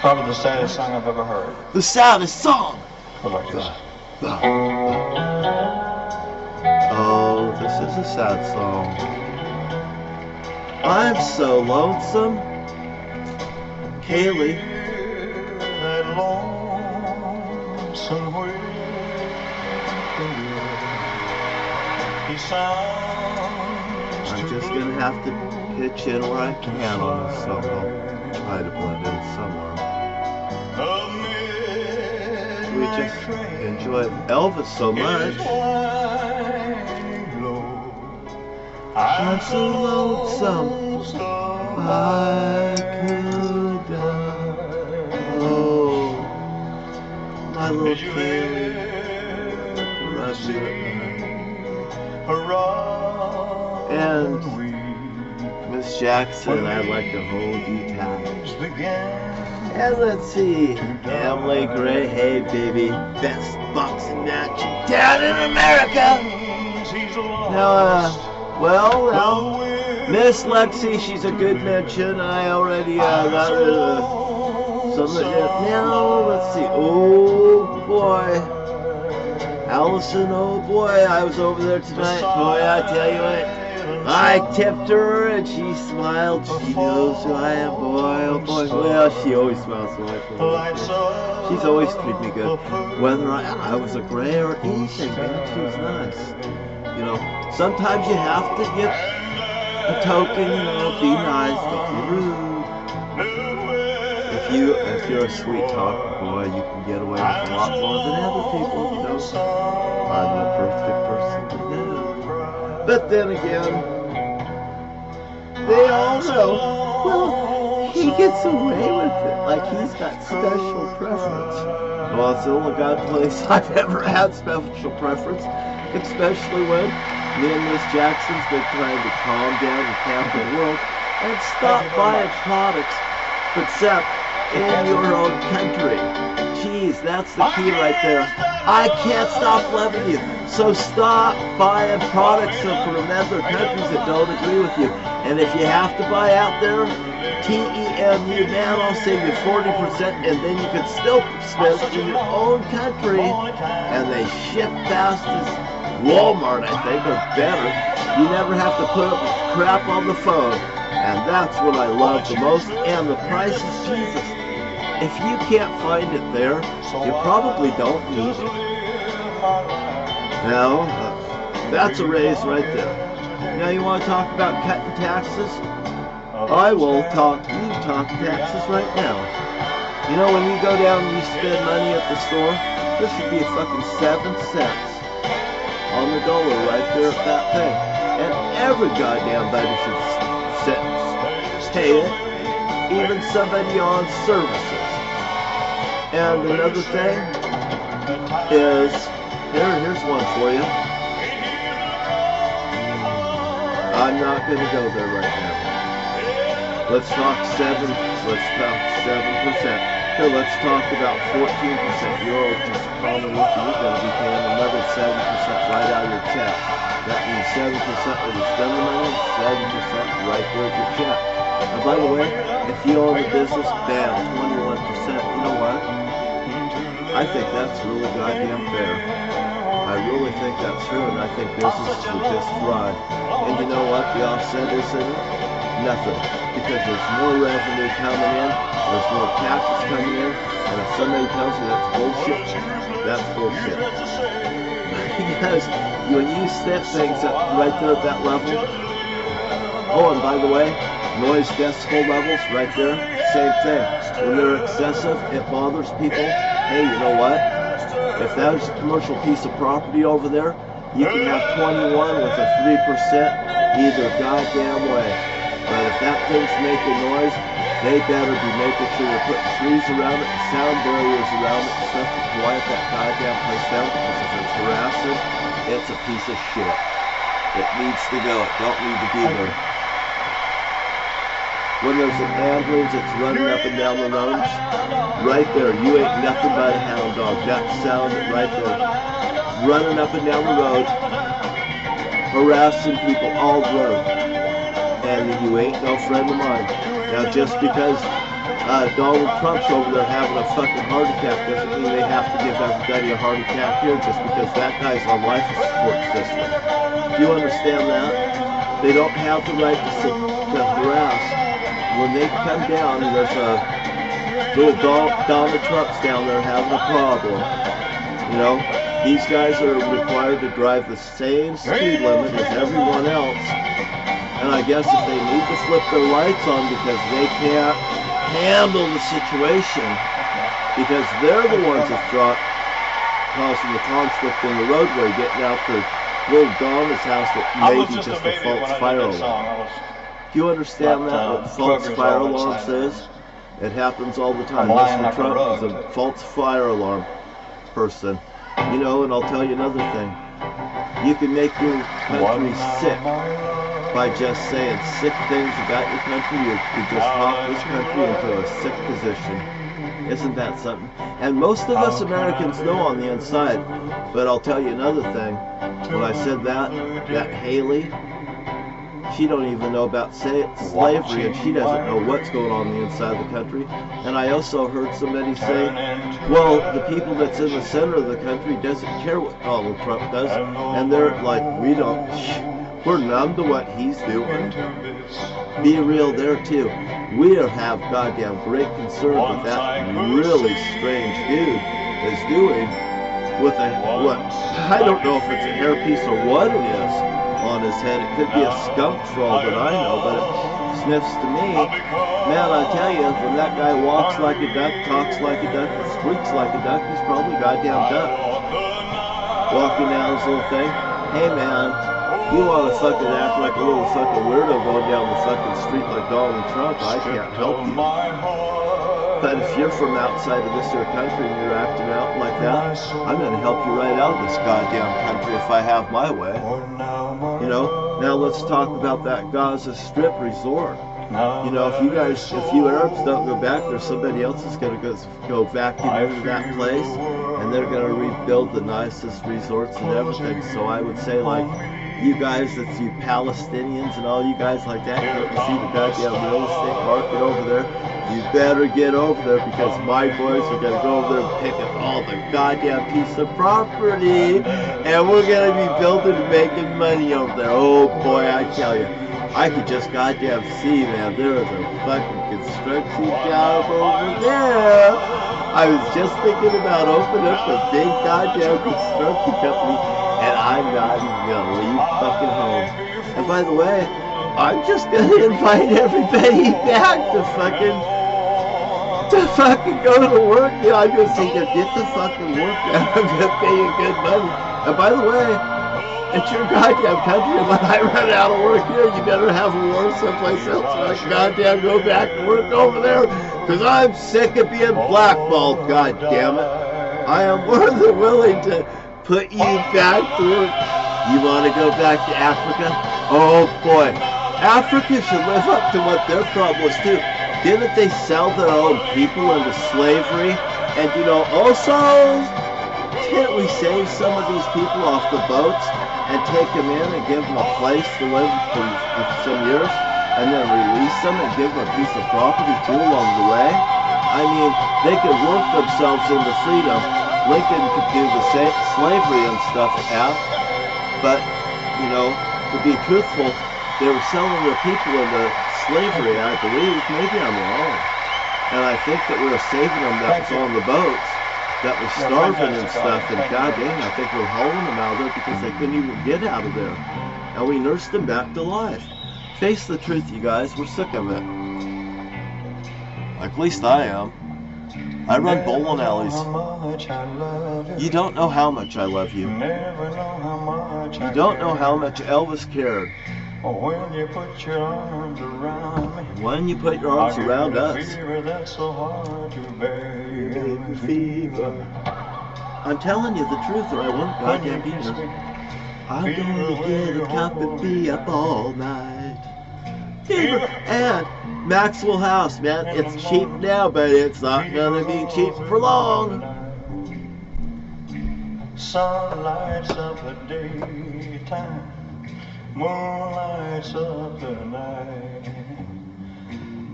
Probably the saddest song I've ever heard. The saddest song. Go like this. Oh, this is a sad song. I'm so lonesome. Kaylee. That lonesome way. He sounds I'm just gonna have to pitch in where I can on this song. I'll try to blend in somewhere. We just enjoy Elvis so much. I'm so lonesome. I could die. Oh, my little. Love you. And Miss Jackson, I'd like to hold you tight. Let's see, Emily Gray, hey baby, best boxing match in town in America. Now, uh, well, now, Miss Lexi, she's a good mention. I already uh, got rid of some. Now, let's see. Oh boy. Allison, oh boy, I was over there tonight. Boy, I tell you what. I tipped her and she smiled. She knows who I am, boy. Oh boy. Well, she always smiles so much. She's always treated me good. Whether I, I was a gray or anything, man, she was nice. You know, sometimes you have to get a token, you know, be nice, don't be rude. If you if you're a sweet talker, boy, you can get away with a lot more than other people, you know. I'm a perfect person. But then again, they all know. Well, he gets away with it. Like he's got special preference. Well, it's the only God place I've ever had special preference, especially when me and Miss Jackson's been trying to calm down the capital world and stop buying products except in your own country. Jeez, that's the key right there. I can't stop loving you. So stop buying products from other countries that don't agree with you. And if you have to buy out there, T-E-M-U, man, I'll save you 40% and then you can still spend in your own country. And they ship fast as Walmart, I think, or better. You never have to put up with crap on the phone. And that's what I love the most. And the price is Jesus. If you can't find it there, you probably don't need it. Now, that's a raise right there. Now you want to talk about cutting taxes? Oh. I will talk, you talk taxes right now. You know, when you go down and you spend money at the store, there should be a fucking seven cents on the dollar right there at that thing. And every goddamn buddy should sit, pay it, even somebody on services. And another thing is, here, here's one for you. I'm not going to go there right now. Let's talk seven. Let's talk seven percent. Here, let's talk about fourteen percent. You're just calling what you're going to be paying another seven percent right out of your check. That means seven percent of you spending the money, seven percent right there at your check. And by the way, if you own a business, bam, twenty-one percent. You know what? I think that's really goddamn fair. I really think that's true, and I think businesses would just thrive. And you know what the offset is in? Nothing. Because there's more revenue coming in, there's more taxes coming in, and if somebody tells you that's bullshit, that's bullshit. because when you set things up right there at that level, oh, and by the way, noise decibel levels right there, same thing. When they're excessive, it bothers people. Hey, you know what? If there's a commercial piece of property over there, you can have 21 with a 3% either goddamn way. But if that thing's making noise, they better be making sure they're putting trees around it sound barriers around it stuff to quiet that goddamn place down because if it's harassing, it's a piece of shit. It needs to go. It don't need to be there. When there's an ambulance that's running up and down the roads, right there, you ain't nothing but a hound dog. That sound right there. Running up and down the road, harassing people all road. And you ain't no friend of mine. Now just because uh, Donald Trump's over there having a fucking heart attack doesn't mean they have to give everybody a heart attack here just because that guy's on life support system. Do you understand that? They don't have the right to, to harass. When they come down there's a little Don- Donald Trump's down there having a problem, you know, these guys are required to drive the same speed limit as everyone else. And I guess if they need to flip their lights on because they can't handle the situation, because they're the ones that draw, causing the conflict in the roadway, getting out their little Donna's house that may be just just a a false fire alarm. Do you understand that? uh, What false fire alarm says? It happens all the time. I'm Mr. like Trump is a false fire alarm person. You know, and I'll tell you another thing. You can make your country sick by just saying sick things about your country. You, you just uh, talk this country into a sick position. Isn't that something? And most of us Americans know on the inside. But I'll tell you another thing. When I said that, that Haley, she don't even know about slavery and she doesn't know what's going on, the inside of the country. And I also heard somebody say, well, the people that's in the center of the country doesn't care what Donald Trump does, and they're like, we don't, we're numb to what he's doing. Be real there too. We have goddamn great concern with that really strange dude is doing with a what? I don't know if it's a hairpiece or what it is on his head. It could be a skunk troll that I know, but it sniffs to me. Man, I tell you, when that guy walks like a duck, talks like a duck, squeaks like a duck, he's probably a goddamn duck. Walking down this little thing. Hey man, you want to fucking act like a little fucking weirdo going down the fucking street like Donald Trump, I can't help you. But if you're from outside of this here country and you're acting out like that, I'm going to help you right out of this goddamn country if I have my way. You know, now let's talk about that Gaza Strip resort. You know, if you guys, if you Arabs don't go back there, somebody else is going to go, go vacuum into that place, and they're going to rebuild the nicest resorts and everything. So I would say, like, you guys, that's you Palestinians and all you guys like that, you see the goddamn real estate market over there. You better get over there because my boys are gonna go over there and pick up all the goddamn piece of property, and we're gonna be building and making money over there. Oh boy, I tell you, I could just goddamn see, man. There is a fucking construction job over there. I was just thinking about opening up a big goddamn construction company, and I'm not even gonna leave fucking home. And by the way, I'm just gonna invite everybody back to fucking to fucking go to work. You know, I'm gonna say, "Yo, get the fucking work done. I'm gonna pay you good money. And by the way, it's your goddamn country, when I run out of work here, you better have a war someplace else. So I goddamn go back and work over there, because I'm sick of being blackballed, God damn it. I am more than willing to put you back to. You want to go back to Africa? Oh boy. Africa should live up to what their problem was too. Didn't they sell their own people into slavery? And you know, also, can't we save some of these people off the boats and take them in and give them a place to live for some years? And then release them and give them a piece of property too along the way? I mean, they could work themselves into freedom. Lincoln could do the same slavery and stuff out, but, you know, to be truthful, they were selling their people into slavery, I believe. Maybe I'm wrong. And I think that we were saving them that was on the boats that was Yeah, starving and stuff. And Thank you. god dang, I think we're hauling them out of there because they couldn't even get out of there. And we nursed them back to life. Face the truth, you guys. We're sick of it. At least I am. I run bowling alleys. You don't know how much I love you. You don't know how much Elvis cared When you put your arms around me, when you put your arms around us. I'm telling you the truth, or I won't goddamn be here. I'm gonna get a cup and be up all night. Fever and Maxwell House, man. It's cheap now, but it's not gonna be cheap for long. Sun lights up the daytime, moon lights up the night.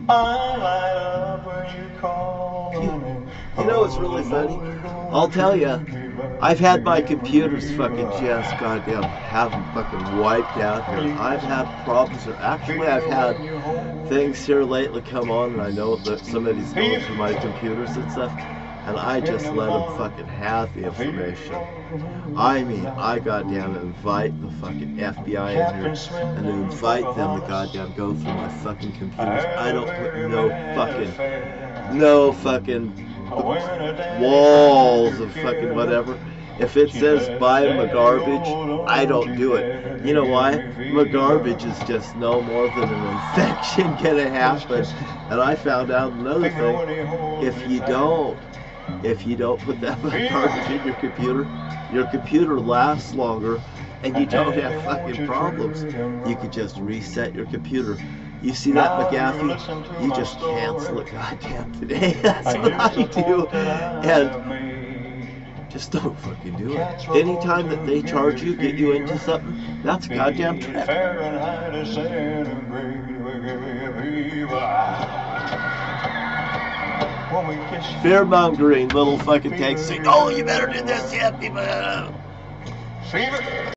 I light up when you call me. you know what's really oh, funny? I'll tell ya, I've had my computers fucking just goddamn have them fucking wiped out here. I've had problems there. Actually, I've had things here lately come on, and I know that somebody's going through my computers and stuff, and I just let them fucking have the information. I mean, I goddamn invite the fucking FBI in here and invite them to goddamn go through my fucking computers. I don't put no fucking, no fucking walls of fucking whatever. If it says buy my garbage, I don't do it. You know why? My garbage is just no more than an infection gonna happen. And I found out another thing. If you don't, if you don't put that much garbage in your computer, your computer lasts longer and you don't have fucking problems. You could just reset your computer. You see that McAfee? You just cancel it goddamn today. That's what I do. And just don't fucking do it. Anytime that they charge you, get you into something, that's a goddamn trip. Fahrenheit is centigrade. When we kiss Fear mongering little fucking tanks saying, oh, you better do this, yeah, people. Fever.